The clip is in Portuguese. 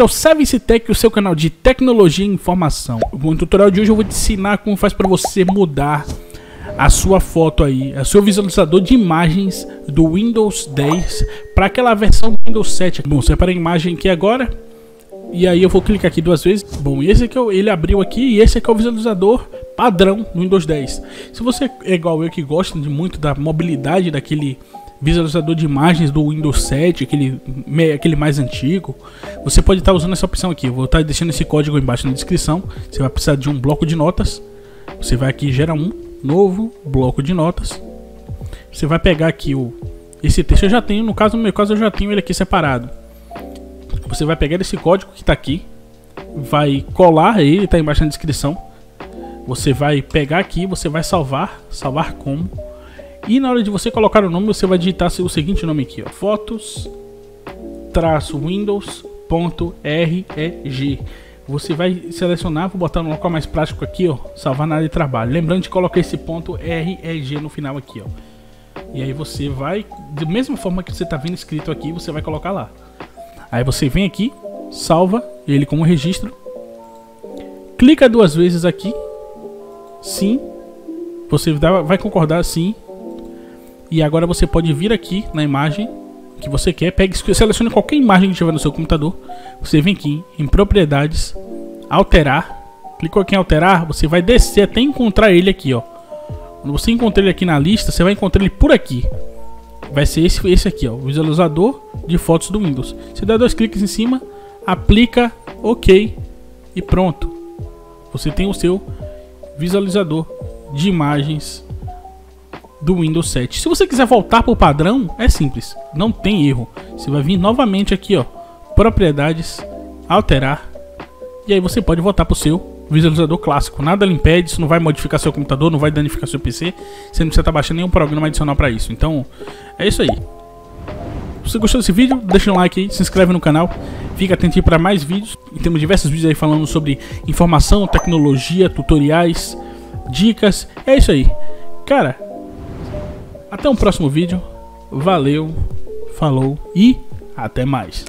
bem-vindo ao Service Tech, o seu canal de tecnologia e informação. No tutorial de hoje eu vou te ensinar como faz para você mudar a sua foto aí, o seu visualizador de imagens do Windows 10 para aquela versão do Windows 7. Bom, separa a imagem aqui agora. E aí eu vou clicar aqui duas vezes. Bom, esse aqui é ele abriu aqui e esse aqui é o visualizador padrão do Windows 10. Se você é igual eu que gosta de muito da mobilidade daquele visualizador de imagens do Windows 7, aquele, aquele mais antigo, você pode estar usando essa opção aqui. Eu vou estar deixando esse código embaixo na descrição. Você vai precisar de um bloco de notas. Você vai aqui gera um novo bloco de notas. Você vai pegar aqui o esse texto eu já tenho, no caso no meu caso eu já tenho ele aqui separado. Você vai pegar esse código que está aqui, vai colar ele, está embaixo na descrição. Você vai pegar aqui, você vai salvar, salvar como e na hora de você colocar o nome, você vai digitar o seguinte nome aqui, ó, fotos traço windows.reg. Você vai selecionar, vou botar no local mais prático aqui, ó, salvar na área de trabalho. Lembrando de colocar esse ponto REG no final aqui, ó. E aí você vai, da mesma forma que você está vendo escrito aqui, você vai colocar lá. Aí você vem aqui, salva ele como registro. Clica duas vezes aqui. Sim. Você vai concordar sim e agora você pode vir aqui na imagem que você quer, pegue, selecione qualquer imagem que tiver no seu computador. Você vem aqui em propriedades, alterar. Clicou aqui em alterar, você vai descer até encontrar ele aqui, ó. Quando você encontrar ele aqui na lista, você vai encontrar ele por aqui. Vai ser esse, esse aqui, ó, visualizador de fotos do Windows. Você dá dois cliques em cima, aplica, OK e pronto. Você tem o seu visualizador de imagens do Windows 7. Se você quiser voltar para o padrão, é simples, não tem erro. Você vai vir novamente aqui, ó, propriedades, alterar, e aí você pode voltar para o seu visualizador clássico. Nada lhe impede, isso não vai modificar seu computador, não vai danificar seu PC, você não precisa estar baixando nenhum programa adicional para isso. Então, é isso aí. Se você gostou desse vídeo, deixa um like aí, se inscreve no canal, fica atento para mais vídeos. E temos diversos vídeos aí falando sobre informação, tecnologia, tutoriais, dicas. É isso aí. Cara, até um próximo vídeo. Valeu, falou e até mais.